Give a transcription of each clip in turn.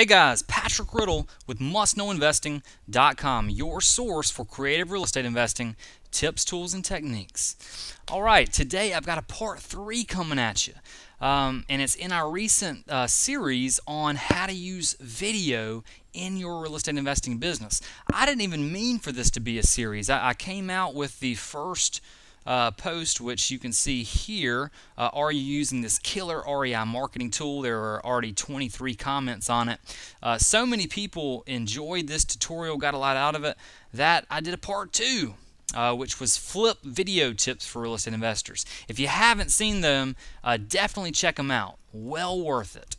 Hey guys, Patrick Riddle with MustKnowInvesting.com, your source for creative real estate investing tips, tools, and techniques. All right, today I've got a part three coming at you, um, and it's in our recent uh, series on how to use video in your real estate investing business. I didn't even mean for this to be a series. I, I came out with the first uh, post, which you can see here. Uh, are you using this killer REI marketing tool? There are already 23 comments on it. Uh, so many people enjoyed this tutorial, got a lot out of it, that I did a part two. Uh, which was flip video tips for real estate investors. If you haven't seen them, uh, definitely check them out. Well worth it.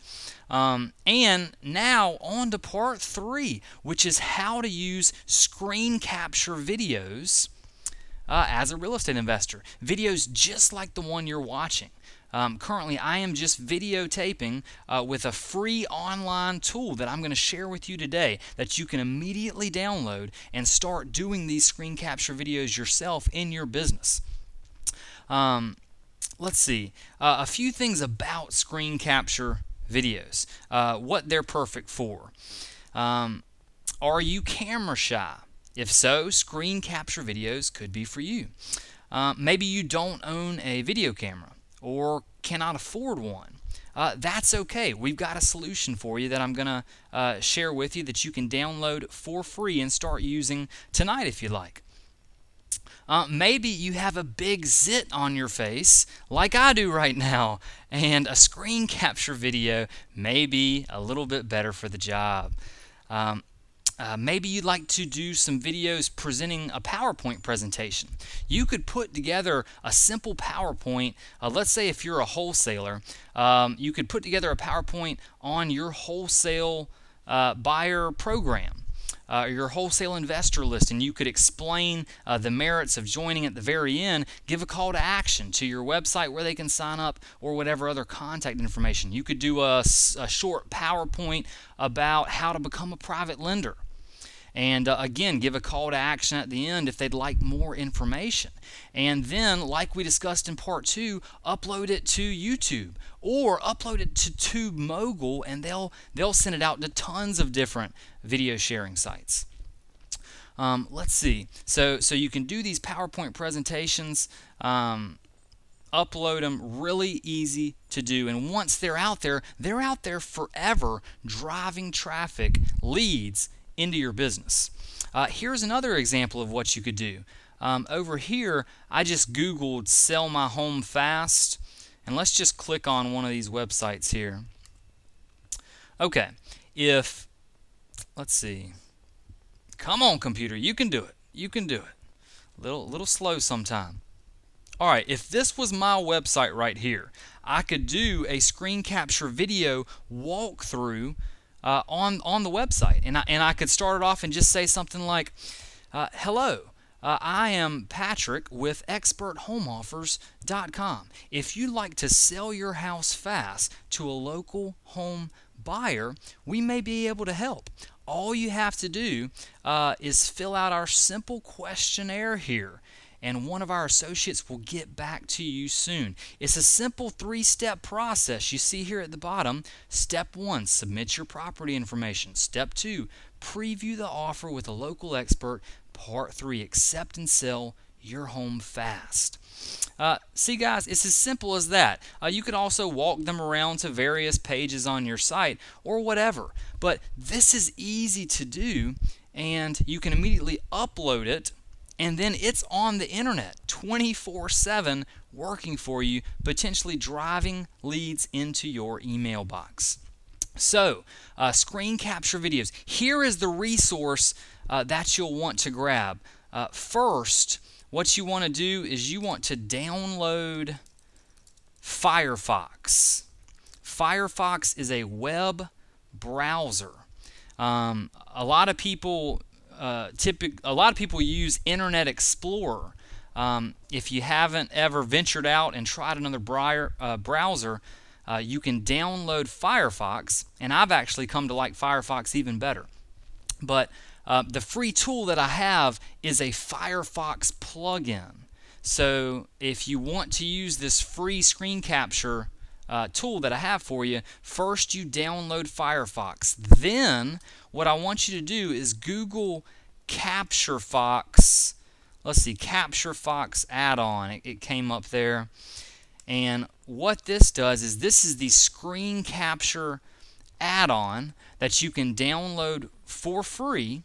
Um, and now on to part three, which is how to use screen capture videos uh, as a real estate investor. Videos just like the one you're watching. Um, currently, I am just videotaping uh, with a free online tool that I'm going to share with you today that you can immediately download and start doing these screen capture videos yourself in your business. Um, let's see. Uh, a few things about screen capture videos, uh, what they're perfect for. Um, are you camera shy? If so, screen capture videos could be for you. Uh, maybe you don't own a video camera or cannot afford one. Uh, that's okay. We've got a solution for you that I'm going to uh, share with you that you can download for free and start using tonight if you like. Uh, maybe you have a big zit on your face, like I do right now, and a screen capture video may be a little bit better for the job. Um, uh, maybe you'd like to do some videos presenting a PowerPoint presentation. You could put together a simple PowerPoint. Uh, let's say if you're a wholesaler, um, you could put together a PowerPoint on your wholesale uh, buyer program uh, your wholesale investor list and you could explain uh, the merits of joining at the very end, give a call to action to your website where they can sign up or whatever other contact information. You could do a, a short PowerPoint about how to become a private lender. And uh, again, give a call to action at the end if they'd like more information. And then, like we discussed in part two, upload it to YouTube or upload it to TubeMogul, and they'll they'll send it out to tons of different video sharing sites. Um, let's see. So so you can do these PowerPoint presentations. Um, upload them really easy to do and once they're out there they're out there forever driving traffic leads into your business. Uh, here's another example of what you could do. Um, over here, I just Googled sell my home fast, and let's just click on one of these websites here. Okay, if, let's see, come on computer, you can do it. You can do it. Little, little slow sometime. All right, if this was my website right here, I could do a screen capture video walkthrough uh, on on the website, and I, and I could start it off and just say something like, uh, "Hello." Uh, I am Patrick with ExpertHomeOffers.com. If you'd like to sell your house fast to a local home buyer, we may be able to help. All you have to do uh, is fill out our simple questionnaire here and one of our associates will get back to you soon. It's a simple three step process. You see here at the bottom step one, submit your property information. Step two, preview the offer with a local expert. Part three, accept and sell your home fast. Uh, see, guys, it's as simple as that. Uh, you could also walk them around to various pages on your site or whatever. But this is easy to do, and you can immediately upload it and then it's on the internet 24 7 working for you, potentially driving leads into your email box. So, uh, screen capture videos. Here is the resource uh, that you'll want to grab. Uh, first, what you want to do is you want to download Firefox. Firefox is a web browser. Um, a lot of people uh, typic, a lot of people use Internet Explorer. Um, if you haven't ever ventured out and tried another briar, uh, browser, uh, you can download Firefox, and I've actually come to like Firefox even better. But uh, the free tool that I have is a Firefox plugin. So if you want to use this free screen capture uh, tool that I have for you, first you download Firefox. Then what I want you to do is Google Capture Fox. Let's see, Capture Fox add-on. It, it came up there. And what this does is this is the screen capture add-on that you can download for free.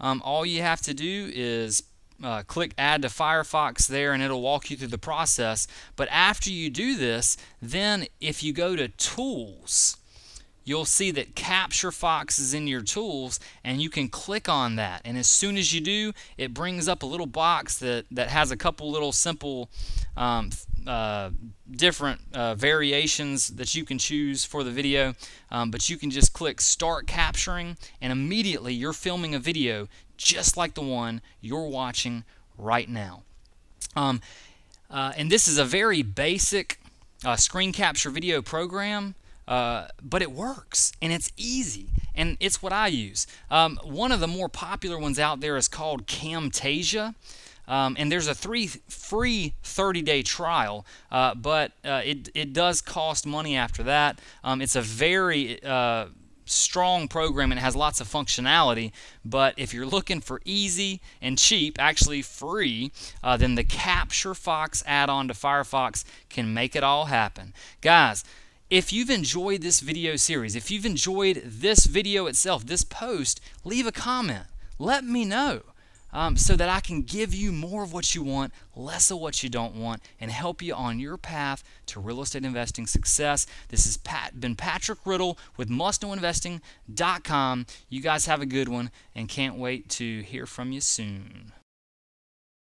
Um, all you have to do is uh, click add to Firefox there and it'll walk you through the process. But after you do this, then if you go to Tools, you'll see that Capture Fox is in your tools and you can click on that. And as soon as you do, it brings up a little box that, that has a couple little simple um, uh, different uh, variations that you can choose for the video, um, but you can just click Start Capturing, and immediately you're filming a video just like the one you're watching right now. Um, uh, and this is a very basic uh, screen capture video program, uh, but it works and it's easy and it's what I use. Um, one of the more popular ones out there is called Camtasia. Um, and there's a three free 30-day trial, uh, but uh, it, it does cost money after that. Um, it's a very uh, strong program and it has lots of functionality. But if you're looking for easy and cheap, actually free, uh, then the Capture Fox add-on to Firefox can make it all happen. Guys, if you've enjoyed this video series, if you've enjoyed this video itself, this post, leave a comment. Let me know um, so that I can give you more of what you want, less of what you don't want, and help you on your path to real estate investing success. This has Pat, been Patrick Riddle with mustknowinvesting.com. You guys have a good one and can't wait to hear from you soon.